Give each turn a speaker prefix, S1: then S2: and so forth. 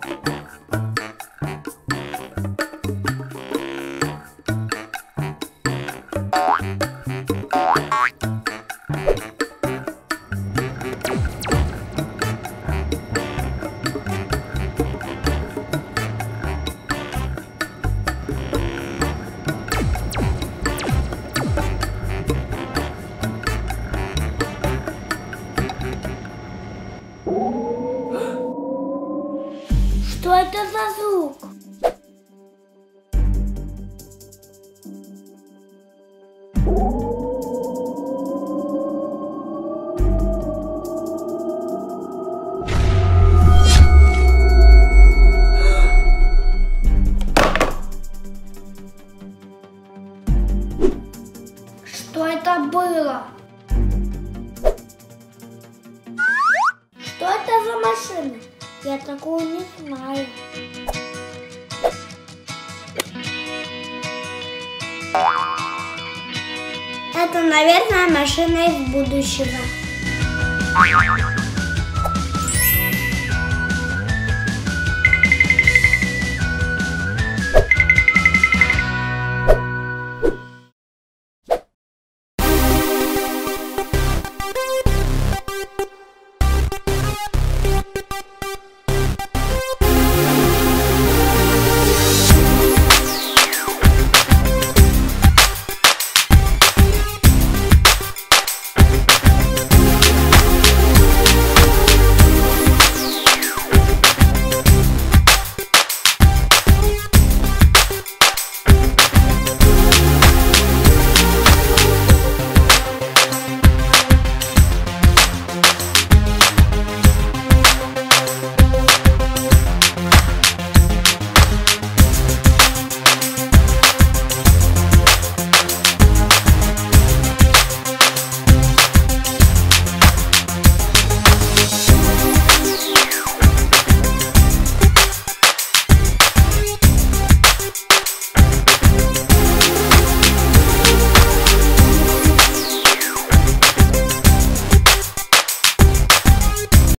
S1: Thank you. Это за звук? Что это было? Что это за машина? Я такую не знаю. Это, наверное, машина из будущего.